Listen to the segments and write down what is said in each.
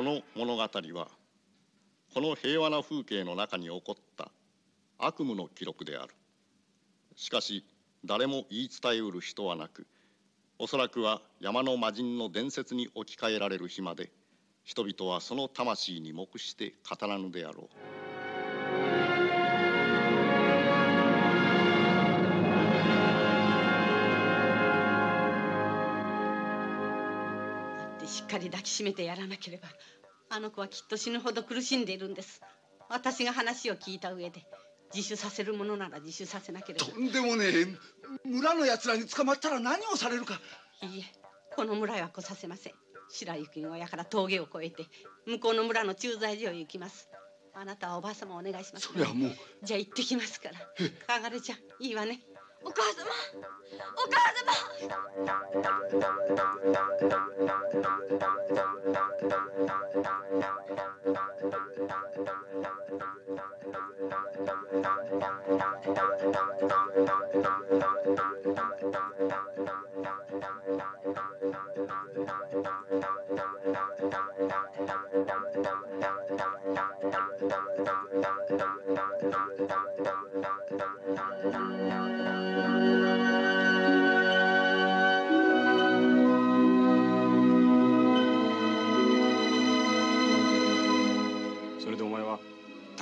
この物語はこの平和な風景の中に起こった悪夢の記録である。しかし誰も言い伝えうる人はなくおそらくは山の魔人の伝説に置き換えられる日まで人々はその魂に黙して語らぬであろう。かり抱きしめてやらなければあの子はきっと死ぬほど苦しんでいるんです。私が話を聞いた上で自首させるものなら自首させなければ。とんでもねえ。村の奴らに捕まったら何をされるか。いいえこの村へは来させません。白雪小屋から峠を越えて向こうの村の駐在所へ行きます。あなたはおばあ様お願いします、それはもう。じゃあ行ってきますから。かがれちゃんいいわねお母様お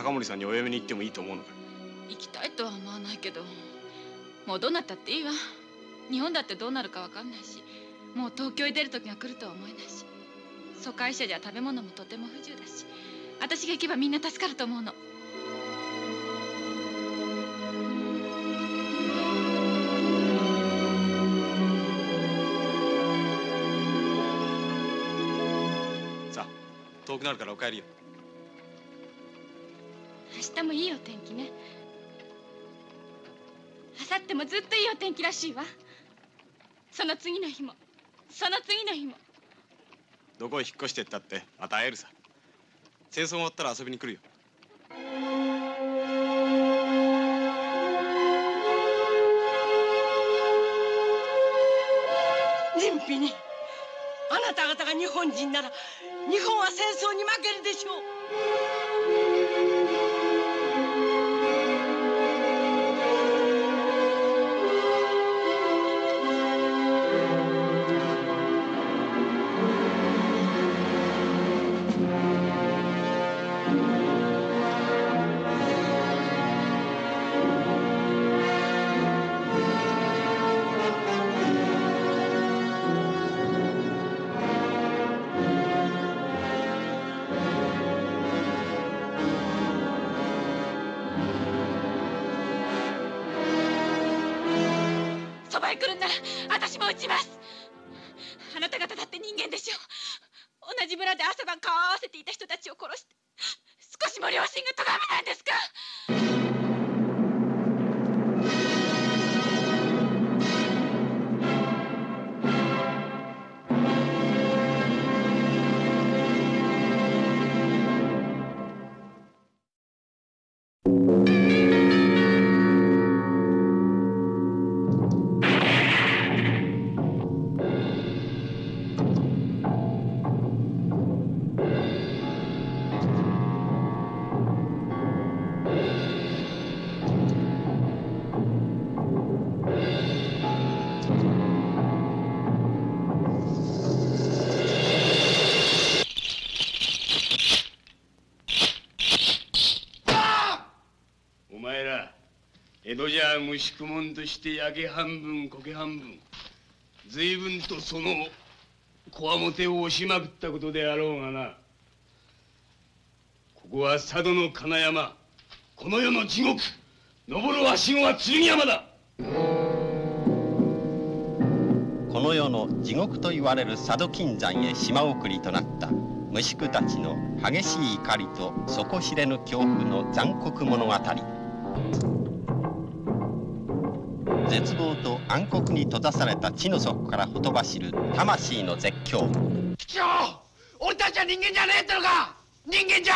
高森さんにお嫁に行ってもいいと思うのか？行きたいとは思わないけどもうどうなったっていいわ。日本だってどうなるかわかんないしもう東京へ出る時が来るとは思えないし疎開者じゃ食べ物もとても不自由だし私が行けばみんな助かると思うの。さあ遠くなるからお帰りよ。明日もいいお天気ね。明後日もずっといいお天気らしいわ。その次の日もその次の日も。どこへ引っ越してったってまた会えるさ。戦争終わったら遊びに来るよ。任否にあなた方が日本人なら日本は戦争に負けるでしょうそばへ来るんなら私も撃ちます。あなた方だって人間でしょ。同じ村で朝晩顔を合わせていた人たちを殺して少しも良心が咎めないんですか？じゃ虫くもんとして焼け半分苔半分随分とそのこわもてを押しまくったことであろうがなここは佐渡の金山この世の地獄登るはしごは剣山だ。この世の地獄と言われる佐渡金山へ島送りとなった虫子たちの激しい怒りと底知れぬ恐怖の残酷物語。絶望と暗黒に閉ざされた地の底からほとばしる魂の絶叫。俺たちは人間じゃねえってのか！人間じゃ！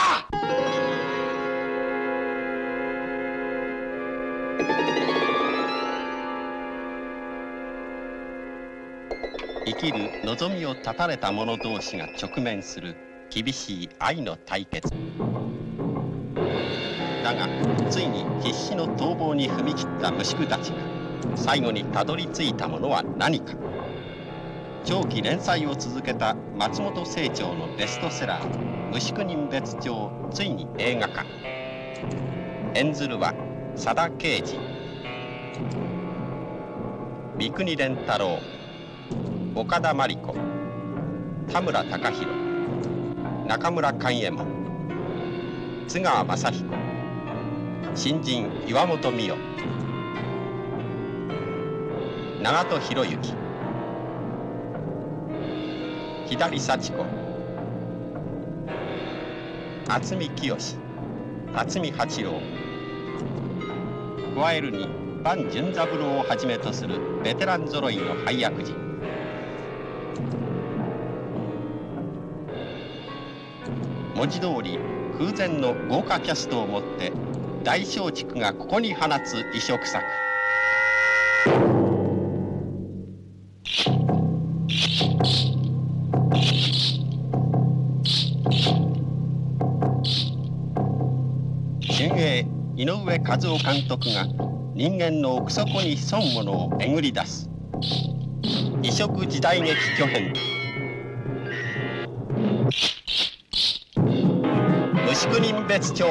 生きる望みを絶たれた者同士が直面する厳しい愛の対決。だがついに必死の逃亡に踏み切った虫子たちが最後にたどり着いたものは何か。長期連載を続けた松本清張のベストセラー「虫子人別帳」ついに映画化。演ずるは佐田啓二三國連太郎岡田真理子。田村隆弘中村勘右衛門。津川雅彦。新人岩本美代長門博之。左幸子。渥美清。辰巳八郎。加えるに伴淳三郎をはじめとするベテラン揃いの配役陣文字通り空前の豪華キャストをもって大松竹がここに放つ異色作。和夫監督が人間の奥底に潜むものをえぐり出す。異色時代劇巨編。牛国人別町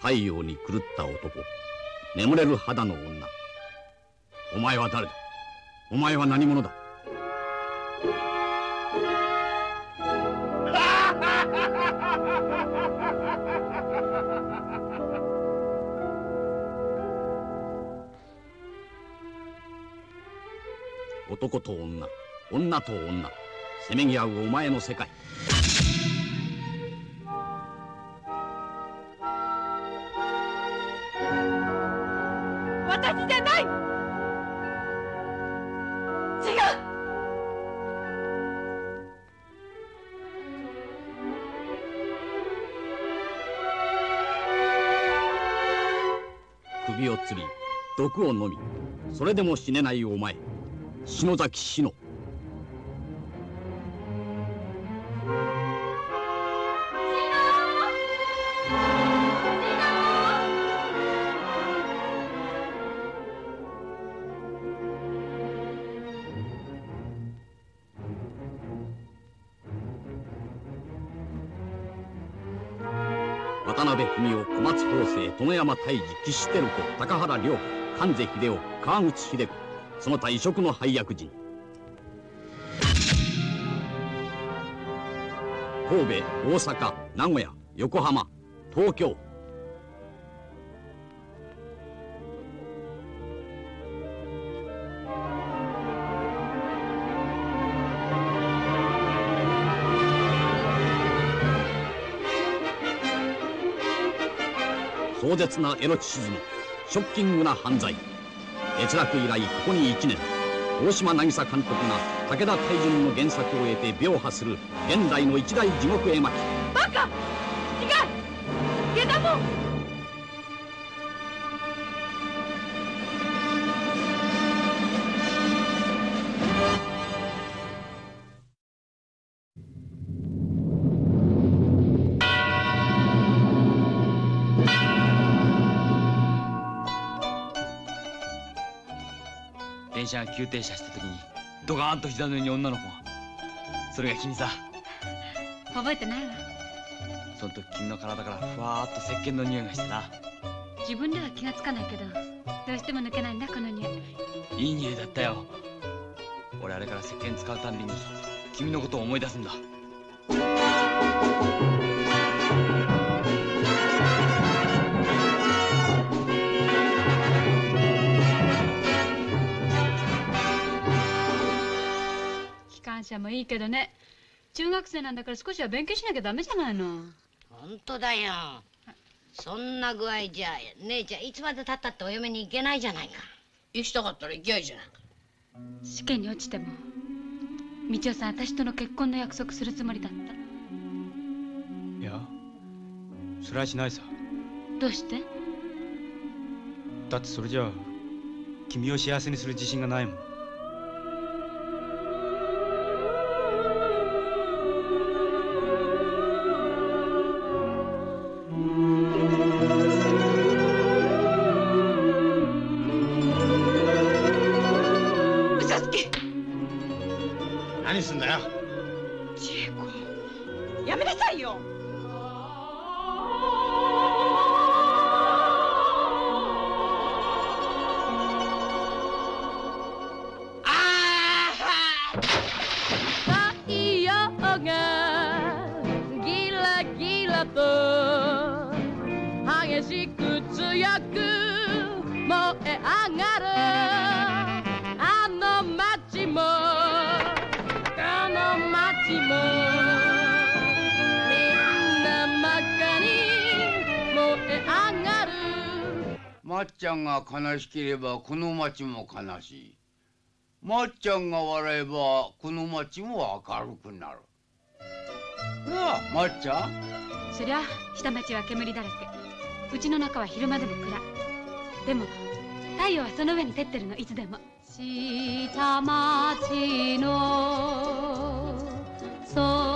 太陽に狂った男。眠れる肌の女。お前は誰だ？お前は何者だ？男と女女と女せめぎ合うお前の世界。首を吊り毒を飲みそれでも死ねないお前篠崎志乃。渡辺文夫小松法政殿山泰治岸照子高原涼子関瀬秀夫川口秀子その他異色の配役陣。神戸大阪名古屋横浜東京壮絶なエロチシズムショッキングな犯罪。閲楽以来ここに1年大島渚監督が武田大順の原作を得て描破する現代の一大地獄絵巻。バカ!違う!下駄も車が急停車した時にドカーンと膝の上に女の子が。それが君さ。覚えてないわ。その時君の体からふわーっと石鹸の匂いがしてな。自分では気がつかないけどどうしても抜けないんだこの匂い。いい匂いだったよ。俺あれから石鹸使うたんびに君のことを思い出すんだ車もいいけどね。中学生なんだから少しは勉強しなきゃダメじゃないの。本当だよ。そんな具合じゃ姉ちゃんいつまでたったってお嫁に行けないじゃないか。行きたかったら行きゃいいじゃないか。試験に落ちても道夫さん私との結婚の約束するつもりだった。いやそれはしないさ。どうして？だってそれじゃあ君を幸せにする自信がないもん何すんだよ。千恵子やめなさいよ。太陽がギラギラと激しく強く燃え上がるもあの街もみんな真っ赤に燃え上がる。まっちゃんが悲しければこの町も悲しい。まっちゃんが笑えばこの町も明るくなる。なあまっちゃん。そりゃ下町は煙だらけ。うちの中は昼間でも暗でも太陽はその上に照ってるのいつでも下町の空